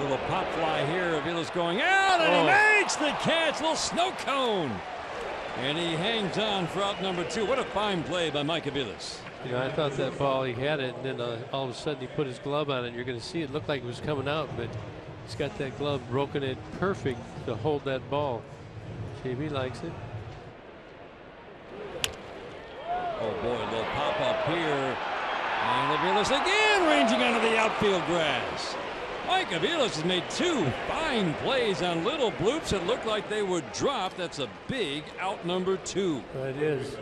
Little pop fly here. Aviles going out, and Oh. he makes the catch. Little snow cone. And he hangs on for out number two. What a fine play by Mike Aviles. You know, I thought that ball he had it, and then uh, all of a sudden he put his glove on it. You're going to see it looked like it was coming out, but he's got that glove broken it perfect to hold that ball. JB likes it. Oh boy, a little pop up here. And Aviles again ranging onto the outfield grass. Mike Aviles has made two fine plays on little bloops that look like they would drop. That's a big out number two. That is.